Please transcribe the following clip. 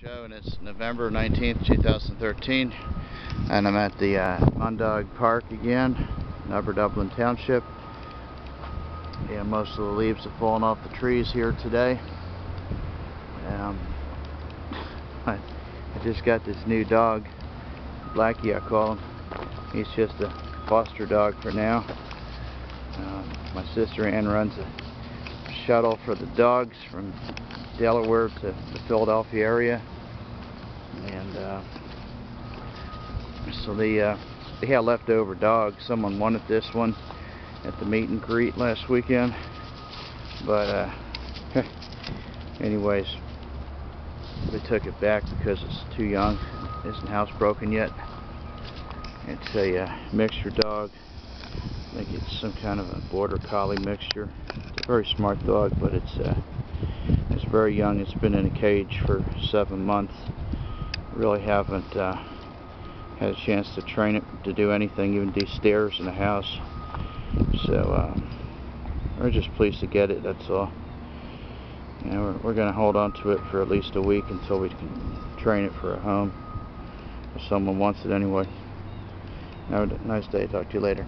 Joe and it's November 19th, 2013 and I'm at the uh, Mondauk Park again in Upper Dublin Township. Yeah, most of the leaves have fallen off the trees here today. Um, I, I just got this new dog, Blackie I call him. He's just a foster dog for now. Um, my sister Ann runs a shuttle for the dogs from Delaware to the Philadelphia area. And uh, so they uh, they had leftover dogs. Someone wanted this one at the meet and greet last weekend. But uh, anyways they took it back because it's too young. Isn't housebroken yet? It's a uh, mixture dog. I think it's some kind of a border collie mixture very smart dog but it's uh, it's very young. It's been in a cage for seven months. Really haven't uh, had a chance to train it to do anything, even do stairs in the house. So uh, we're just pleased to get it. That's all. Know, we're, we're going to hold on to it for at least a week until we can train it for a home. If someone wants it anyway. Have a nice day. Talk to you later.